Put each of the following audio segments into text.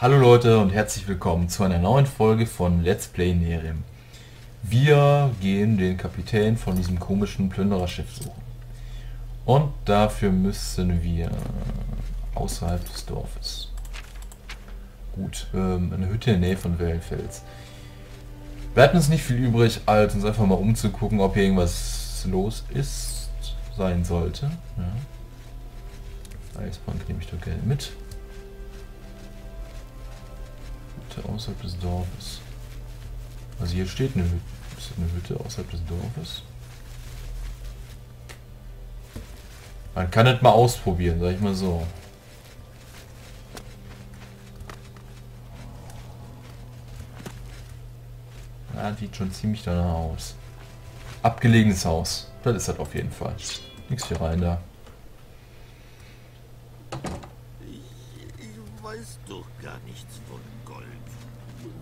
Hallo Leute und herzlich willkommen zu einer neuen Folge von Let's Play Nerem. Wir gehen den Kapitän von diesem komischen Plündererschiff suchen. Und dafür müssen wir außerhalb des Dorfes. Gut, ähm, eine Hütte in der Nähe von Wellenfels. Bleibt uns nicht viel übrig, als uns einfach mal umzugucken, ob hier irgendwas los ist, sein sollte. Ja. Eisbank nehme ich doch gerne mit. Hütte außerhalb des Dorfes. Also hier steht eine Hütte, ist eine Hütte außerhalb des Dorfes. Man kann es mal ausprobieren, sag ich mal so. Ja, sieht schon ziemlich danach aus. Abgelegenes Haus. Das ist das auf jeden Fall. Nichts hier rein da. Ich weiß doch gar nichts von Gold.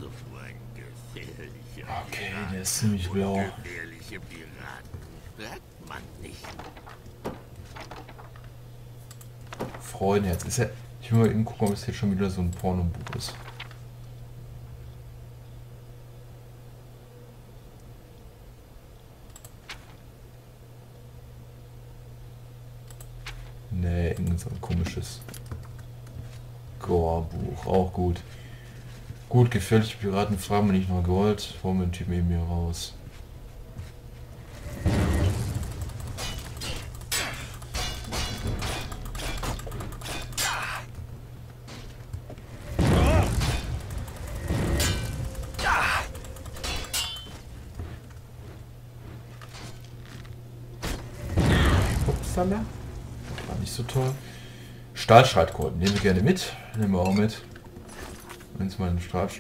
Doch nur ein gefährlicher Okay, Pirat. der ist ziemlich blau. Gefährliche Piraten hört man nicht. Freunde, jetzt ist ja... Ich will mal eben gucken, ob es jetzt schon wieder so ein Pornobuch ist. Nee, irgend so ein komisches Gore-Buch. Auch gut. Gut, gefährliche Piraten fragen wir nicht nach Gold. Wollen wir den Typen eben hier raus. Upsala. War nicht so toll. Stahlstreitkolben nehmen wir gerne mit. Nehmen wir auch mit. Wenn es mal einen Strahl,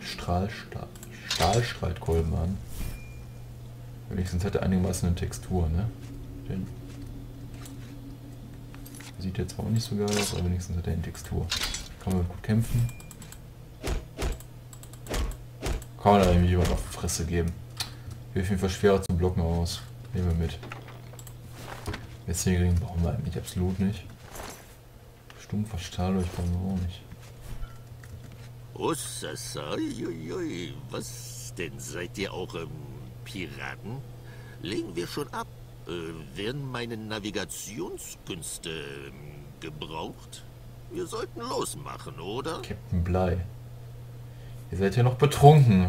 Stahl, Stahlstreitkolben an. Wenigstens hat er einigermaßen eine Textur, ne? Den sieht jetzt auch nicht so geil aus, aber wenigstens hat er eine Textur. Kann man gut kämpfen. Kann man da irgendwie jemand auf die Fresse geben. Wird auf jeden Fall schwerer zu blocken aus. Nehmen wir mit. Deswegen brauchen wir eigentlich absolut nicht. Stumpfer auch nicht. Ussasa, uiuiui, was denn? Seid ihr auch ähm, Piraten? Legen wir schon ab. Äh, werden meine Navigationskünste ähm, gebraucht? Wir sollten losmachen, oder? Captain Blei. Ihr seid ja noch betrunken.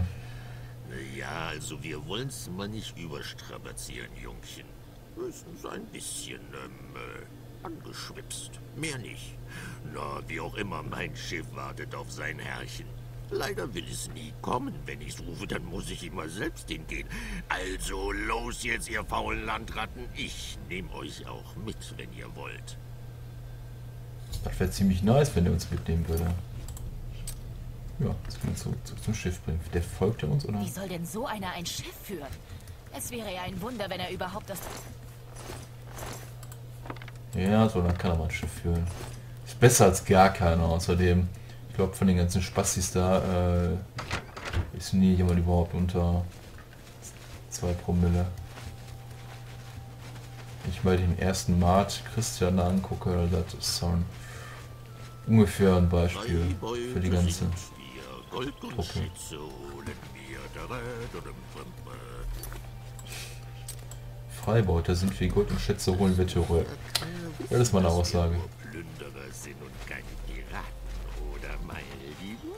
Ja, also wir wollen's mal nicht überstrapazieren, Jungchen. Höchstens ein bisschen, ähm, äh, angeschwipst. Mehr nicht. Na, wie auch immer, mein Schiff wartet auf sein Herrchen. Leider will es nie kommen. Wenn ich's rufe, dann muss ich immer selbst hingehen. Also los jetzt, ihr faulen Landratten. Ich nehme euch auch mit, wenn ihr wollt. Das wäre ziemlich nice, wenn er uns mitnehmen würde. Ja, zurück, zurück zum Schiff bringen. Der folgt er uns, oder? Wie soll denn so einer ein Schiff führen? Es wäre ja ein Wunder, wenn er überhaupt das... Ja, so dann kann er mal ein Schiff führen. Ist besser als gar keiner. Außerdem, ich glaube, von den ganzen Spastis da äh, ist nie jemand überhaupt unter 2 Promille. Ich mal den ersten Mart Christian da angucke, das ist so ein ungefähr ein Beispiel für die ganze. Truppe. Freibeuter sind wie Gold und Schätze holen wir zurück. Das ist meine Aussage. Plünderer sind und keine Piraten, oder meine Lieben?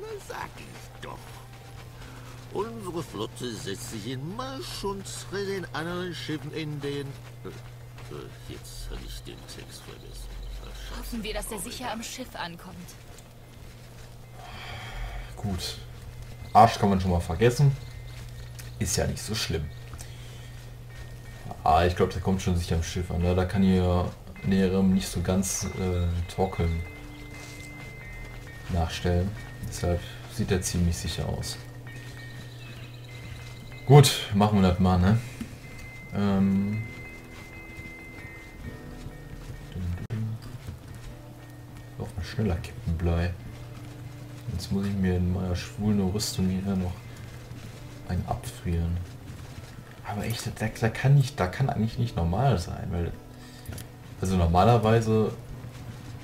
Na, sag ich doch. Unsere Flotte setzt sich in Marsch und tritt den anderen Schiffen in den... Äh, äh, jetzt habe ich den Text vergessen. Hoffen wir, dass er sicher am Schiff ankommt. Gut. Arsch kann man schon mal vergessen. Ist ja nicht so schlimm. Ah, ich glaube, der kommt schon sicher am Schiff an. Ne? Da kann hier Näherem nicht so ganz äh, torkeln nachstellen. Deshalb sieht er ziemlich sicher aus. Gut, machen wir das mal, ne? Ähm. Mal schneller, Captain Blei. Jetzt muss ich mir in meiner schwulen Rüstung hier noch ein abfrieren. Aber echt, da, da kann nicht, da kann eigentlich nicht normal sein, weil also normalerweise,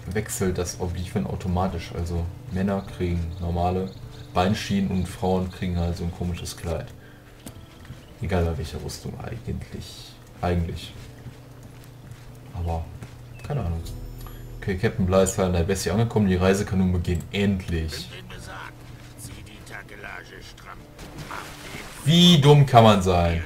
wechselt das Obliquen automatisch. Also Männer kriegen normale Beinschienen und Frauen kriegen halt so ein komisches Kleid. Egal bei welcher Rüstung eigentlich. Eigentlich. Aber keine Ahnung. Okay, Captain Bly ist halt in der Bessie angekommen. Die Reise kann nun beginnen. Endlich. Wie dumm kann man sein?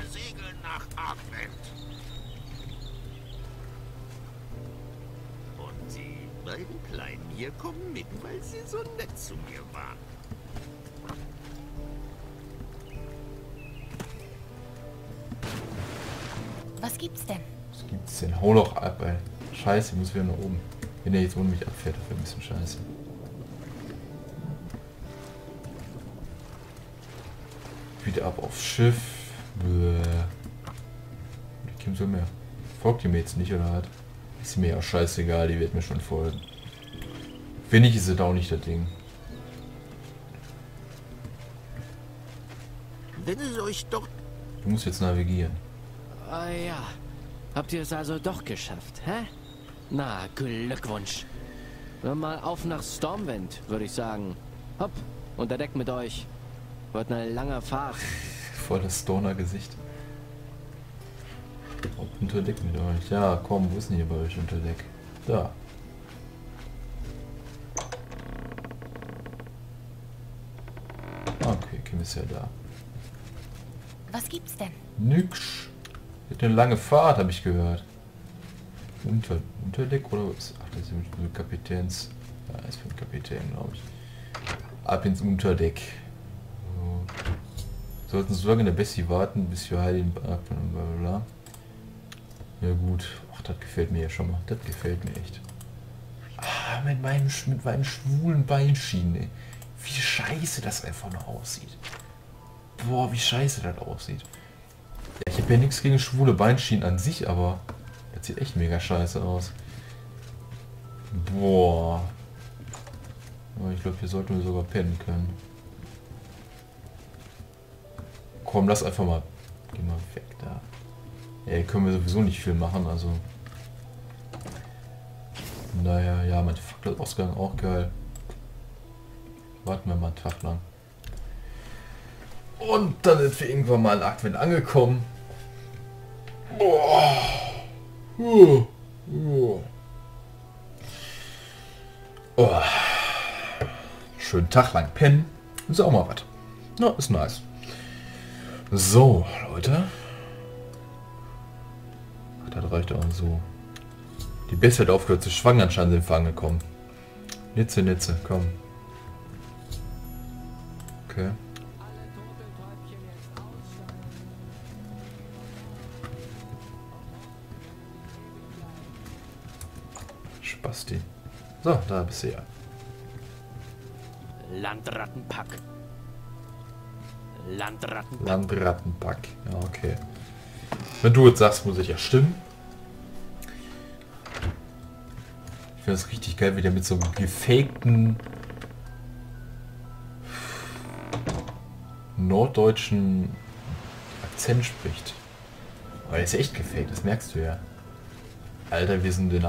Was gibt's denn? Was gibt's denn? Hau doch ab, ey. Scheiße, ich muss wieder nach oben. Wenn er jetzt ohne mich abfährt, das wäre ein bisschen scheiße. Wieder ab aufs Schiff. Bäh. Die Kim soll mehr. Folgt ihr mir jetzt nicht, oder hat? Ist mir ja scheißegal, die wird mir schon folgen. Wenn ich, ist es auch nicht das Ding. Wenn es euch doch Du musst jetzt navigieren. Ah ja. Habt ihr es also doch geschafft, hä? Na, Glückwunsch. Dann mal auf nach Stormwind, würde ich sagen. Hopp, unter Deck mit euch. Wird eine lange Fahrt. Voll das Stoner-Gesicht. Ob unter Deck mit euch. Ja, komm, wo ist denn hier bei euch unter Deck? Da. Okay, Kim ist ja da. Was gibt's denn? Nix. Wird eine lange Fahrt, habe ich gehört. Unter, Unterdeck oder was? Ach, das ist mit Kapitäns. Ja, ist für den Kapitän, glaube ich. Ab ins Unterdeck. So. Sollten so lange der Bessie warten, bis wir Heidi bla. Ja gut. Ach, das gefällt mir ja schon mal. Das gefällt mir echt. Ah, mit meinen, sch- mit meinen schwulen Beinschienen, ey. Wie scheiße das einfach noch aussieht. Boah, wie scheiße das aussieht. Habe ja nichts gegen schwule Beinschienen an sich, aber das sieht echt mega scheiße aus. Boah. Ich glaube, hier sollten wir sogar pennen können. Komm, lass einfach mal. Geh mal weg da. Hier können wir sowieso nicht viel machen, also. Naja, ja, mein Fackelausgang auch geil. Warten wir mal einen Tag lang. Und dann sind wir irgendwann mal in Argwin angekommen. Uh. Oh. Schönen Tag lang pennen. Ist auch mal was. Ja, ist nice. So, Leute. Ach, das reicht auch so. Die Bessie hat aufgehört zu schwangen, anscheinend sind wir angekommen. Nitze, Nitze, komm. Okay. Spasti. So, da bist du ja. Landrattenpack. Landrattenpack. Landrattenpack. Ja, okay. Wenn du jetzt sagst, muss ich ja stimmen. Ich finde das richtig geil, wie der mit so einem gefakten norddeutschen Akzent spricht. Aber der ist echt gefaked, das merkst du ja. Alter, wir sind in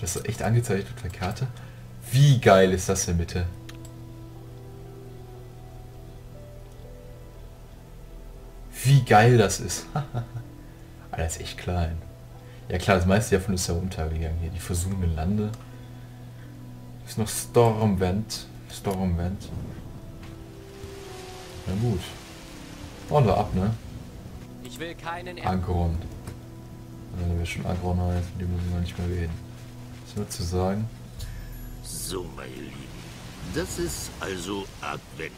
Das ist echt angezeigt auf der Karte. Wie geil ist das denn bitte? Wie geil das ist. Alter, ist echt klein. Ja klar, das meiste davon ist ja untergegangen hier. Die versunkenen Lande. Ist noch Stormwind. Stormwind. Na gut. Hauen wir ab, ne? Ich will keinen er Agron. Also wir schon Agron heißen, die müssen wir nicht mehr reden. Was würdest du sagen? So, meine Lieben, das ist also Advent.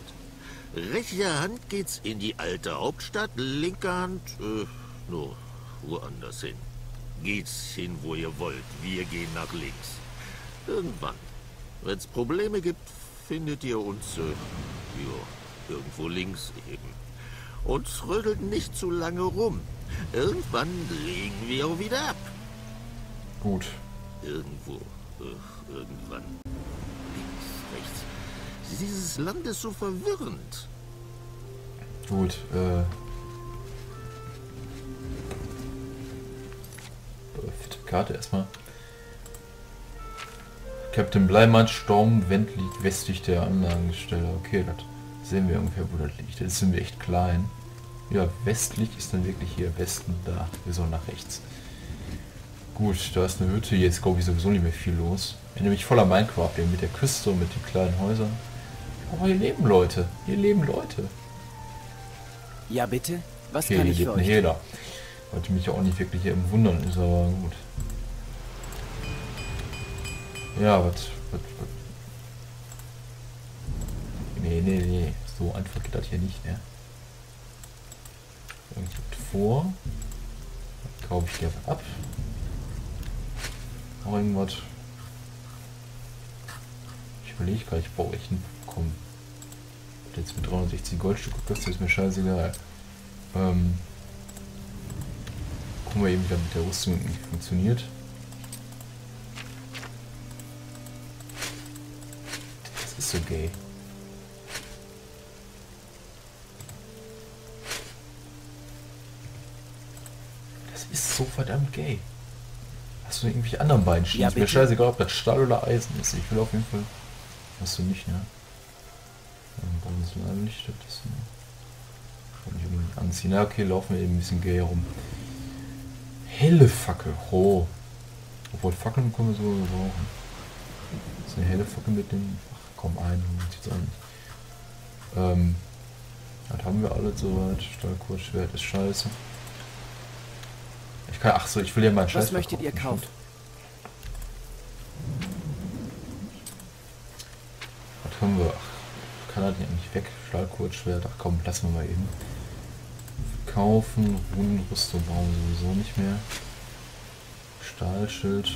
Rechter Hand geht's in die alte Hauptstadt, linke Hand, äh, nur woanders hin. Geht's hin, wo ihr wollt. Wir gehen nach links. Irgendwann. Wenn's Probleme gibt, findet ihr uns, äh, ja, irgendwo links eben. Und rödelt nicht zu lange rum. Irgendwann legen wir auch wieder ab. Gut. Irgendwo. Irgendwann. Links, rechts. Dieses Land ist so verwirrend. Gut, äh. Karte erstmal. Captain Bleimann Sturmwind liegt westlich der Anlagenstelle. Okay, das sehen wir ungefähr, wo das liegt. Das sind wir echt klein. Ja, westlich ist dann wirklich hier Westen da. Wir sollen nach rechts. Gut, da ist eine Hütte. Jetzt glaube ich sowieso nicht mehr viel los. Nämlich voller Minecraft hier mit der Küste und mit den kleinen Häusern. Aber hier leben Leute. Hier leben Leute. Ja, bitte? Was Okay, kann hier ich für ein euch Hehler. Wollte mich ja auch nicht wirklich hier im Wundern, ist aber gut. Ja, was, was, was. Nee, nee, nee. So einfach geht das hier nicht, ne? Irgendwas vor. Dann kaufe ich was ab. Noch irgendwas. Ich überlege gerade, ich brauche echt einen. Komm. Jetzt mit 360 Goldstücke kostet ist mir scheißegal. Ähm, gucken wir eben, wie mit der Rüstung funktioniert. Das ist so gay. Das ist so verdammt gay. Hast du irgendwelche anderen beiden Schienen? Ja, ist mir bitte. scheißegal, ob das Stahl oder Eisen ist. Ich will auf jeden Fall. Hast du nicht, ne? Das ist. Kann ich irgendwie anziehen. Na, okay, laufen wir eben ein bisschen gay rum. Helle Fackel. Oh. Obwohl Fackeln können wir so brauchen. Das ist eine helle Fackel mit dem. Ach komm, ein, jetzt an. Ähm. Das haben wir alle soweit. Stahlkurzschwert ist scheiße. Ich kann. Ach so, ich will ja mal einen Scheiß Was möchtet ihr kaufen? Was haben wir? Ach, kann das nicht weg? Stahlkurzschwert. Ach komm, lassen wir mal eben. Kaufen, Rundenrüstung brauchen wir sowieso nicht mehr. Stahlschild.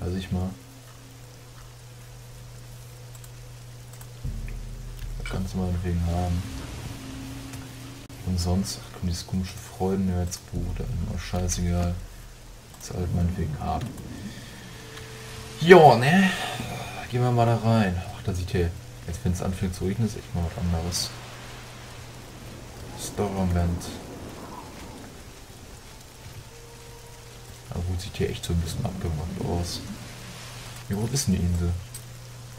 Lass ich mal. Das kannst du meinetwegen haben. Und sonst, ach komm, dieses komische ist mir auch scheißegal. Das halt meinetwegen haben. Jo, ne? Gehen wir mal da rein. Ach, da sieht hier, jetzt wenn es anfängt zu regnen, ist echt mal was anderes. Stormland. Aber gut, sieht hier echt so ein bisschen abgewrackt aus. Wie groß ist denn die Insel?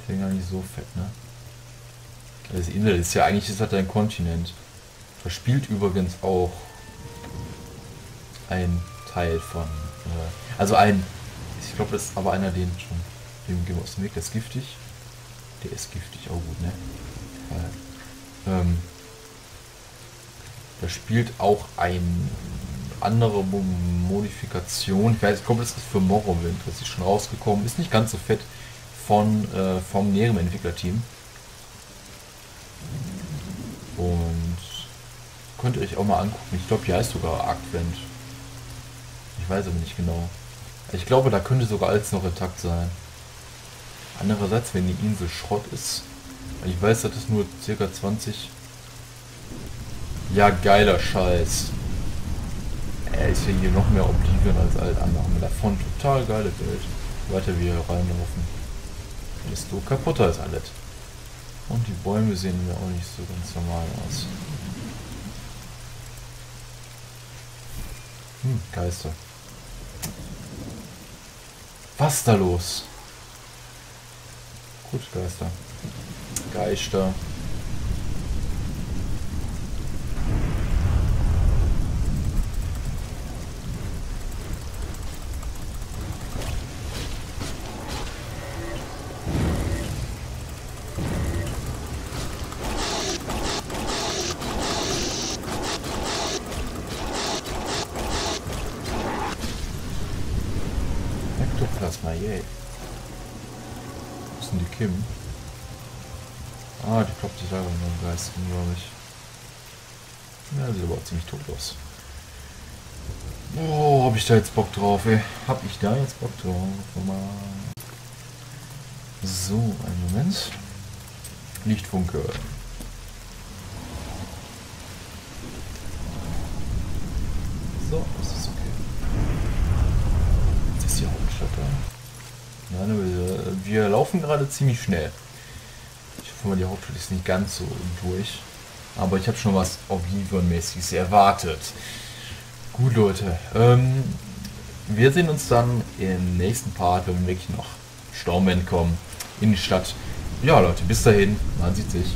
Ist ja gar nicht so fett, ne? Das Insel ist ja eigentlich ist das ein Kontinent. Spielt übrigens auch ein Teil von, äh, also ein, ich glaube, das ist aber einer, den schon, dem gehen wir aus dem Weg, der ist giftig. Der ist giftig, auch gut, ne? Weil, ähm, da spielt auch ein andere Mo Modifikation. Ich weiß, ich glaube, das ist für Morrowind, das ist schon rausgekommen. Ist nicht ganz so fett von äh, vom näheren Entwicklerteam. Und könnt ihr euch auch mal angucken. Ich glaube, die heißt sogar Arcvent. Ich weiß aber nicht genau. Ich glaube, da könnte sogar alles noch intakt sein. Andererseits, wenn die Insel Schrott ist, ich weiß, das ist nur circa 20. Ja, geiler Scheiß. Er ist ja hier noch mehr Oblivion als alt andere. Haben wir davon total geile Bild. Weiter wir reinlaufen. Desto kaputter ist alles. Und die Bäume sehen mir auch nicht so ganz normal aus. Hm, Geister. Was ist da los? Gut, Geister. Geister. Kim? Ah, die kloppt sich selber nur im Geist, glaube ich. Ja, sieht aber auch ziemlich tot aus. Oh, hab ich da jetzt Bock drauf, ey. Hab ich da jetzt Bock drauf? So, einen Moment. Lichtfunke. So, das ist okay. Das ist die Hauptstadt da. Nein, aber wir, laufen gerade ziemlich schnell. Ich hoffe mal, die Hauptstadt ist nicht ganz so durch. Aber ich habe schon was Oblivion-mäßiges erwartet. Gut, Leute. Ähm, wir sehen uns dann im nächsten Part, wenn wir wirklich noch Stormwind kommen, in die Stadt. Ja, Leute, bis dahin, man sieht sich.